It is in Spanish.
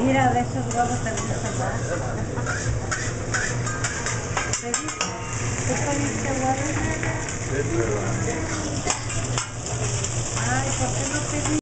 Mira, de esos huevos te gustan más. ¿Te gusta? ¿Tú comiste huevos? Es verdad.